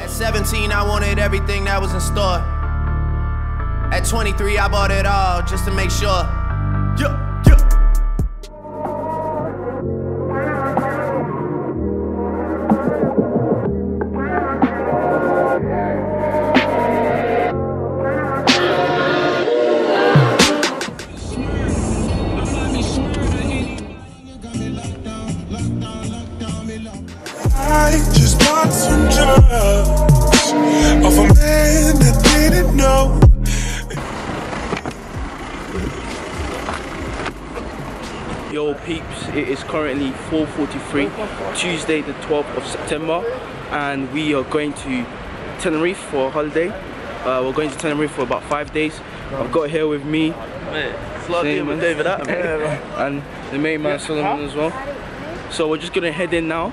At 17, I wanted everything that was in store. At 23, I bought it all just to make sure. Yeah, I just bought some drugs off a man that didn't know. Yo peeps, it is currently 4.43, Tuesday the 12th of September and we are going to Tenerife for a holiday. Uh, we're going to Tenerife for about five days. I've got here with me, Same man. David Attenborough. and the main man Solomon as well. So we're just gonna head in now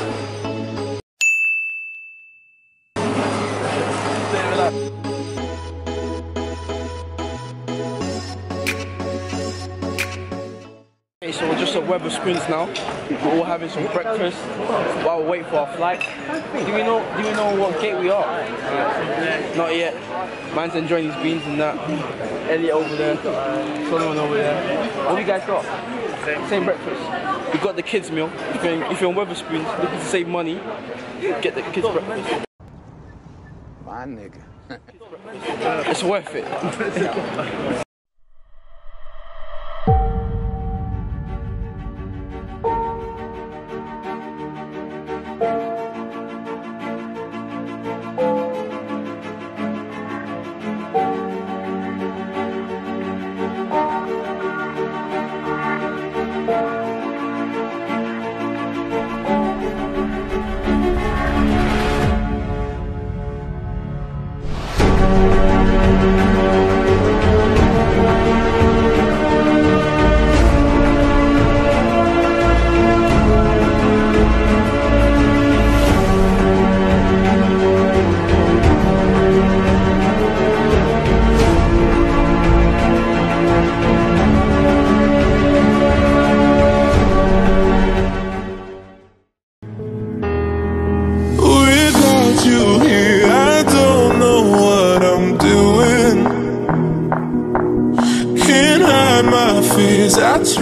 Okay, so we're just at Wetherspoons now. We're all having some breakfast while we wait for our flight. Do we know? Do we know what gate we are? Uh, not yet. Man's enjoying his beans and that. Elliot over there. Solomon over there. What do you guys got? Same. breakfast. We got the kids meal. If you're, if you're on Wetherspoons looking to save money, get the kids breakfast. My nigga. It's worth it. What's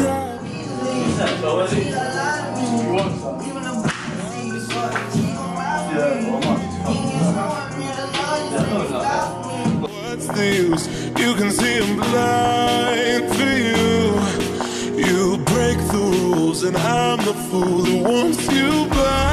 the use? You can see I'm blind for you. You break the rules, and I'm the fool who wants you badly.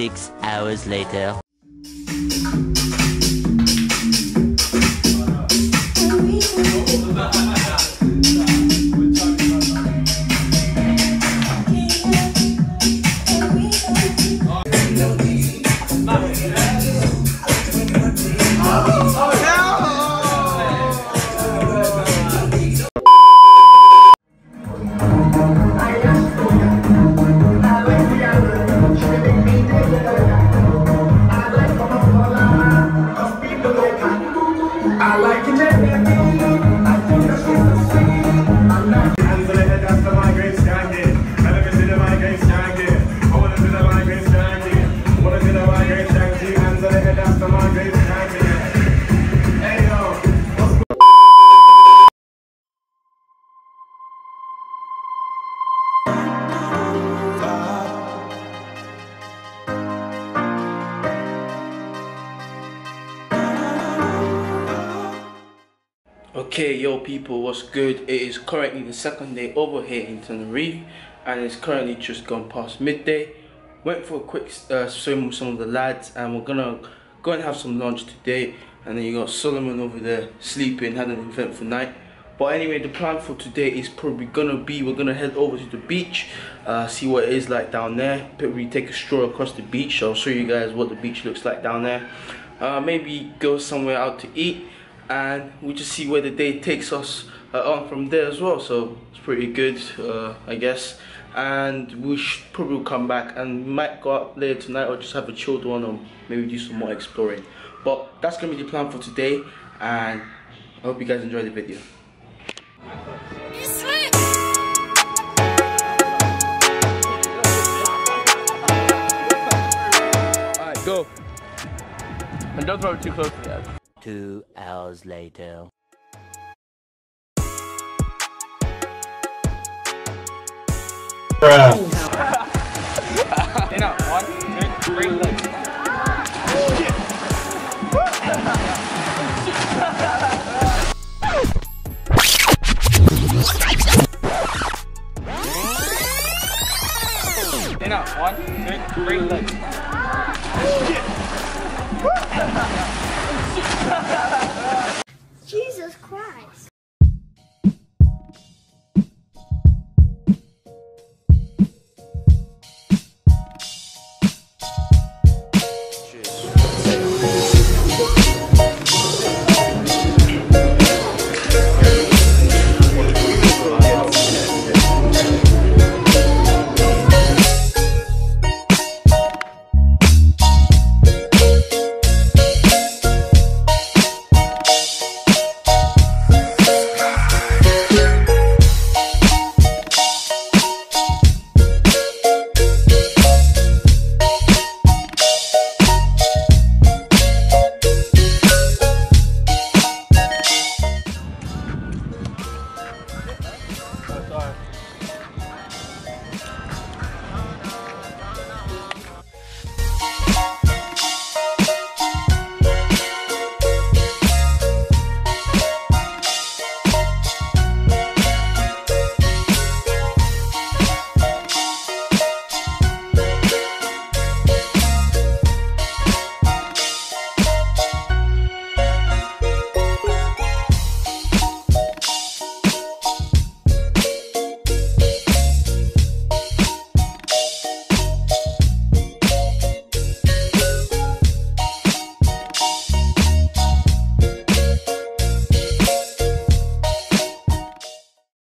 Six hours later. I I like it man. Okay, yo, people, what's good? It is currently the second day over here in Tenerife, and it's currently just gone past midday. Went for a quick uh, swim with some of the lads, and we're gonna go and have some lunch today. And then you got Solomon over there sleeping, had an eventful night. But anyway, the plan for today is probably gonna be we're gonna head over to the beach, uh, see what it is like down there. Probably take a stroll across the beach. I'll show you guys what the beach looks like down there. Uh, maybe go somewhere out to eat and we just see where the day takes us uh, on from there as well so it's pretty good uh, I guess and we should probably come back and might go out later tonight or just have a chilled one or maybe do some more exploring but that's gonna be the plan for today and I hope you guys enjoy the video Alright, go. And don't throw it too close to that. Two hours later. One, two, three, legs. One, two, three, legs.